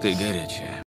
Ты горячая.